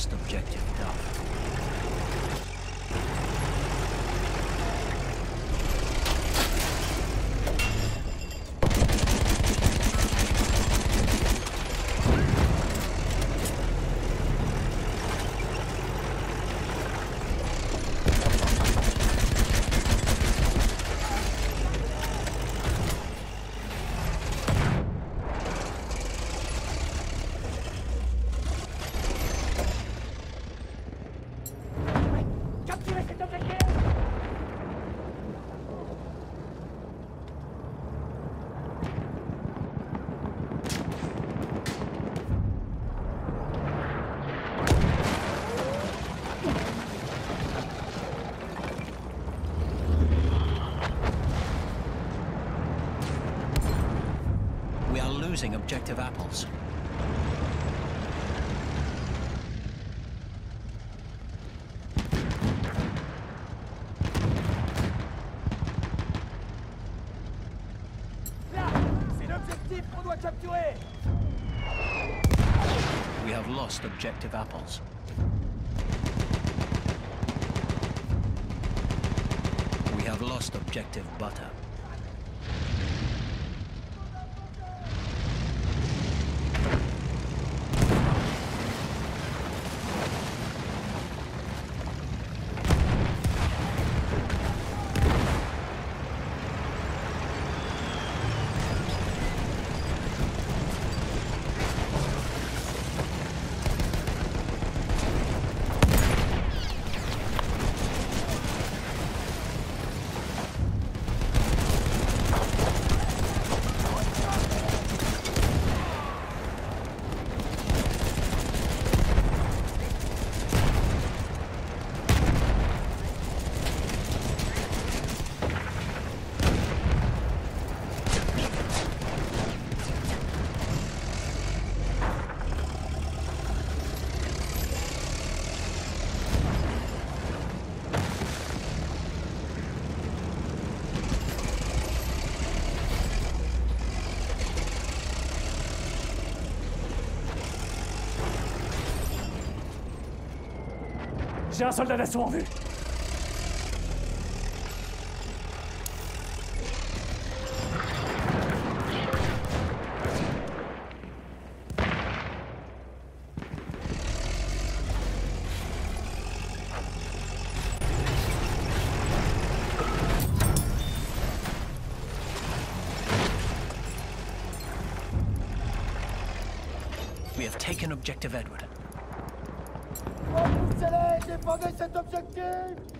lost objective Duff. Losing objective apples. Là C'est l'objectif qu'on doit capturer We have lost objective apples. We have lost objective butter. J'ai un soldat d'assaut en vue We have taken objective Edward. Vous cet objectif.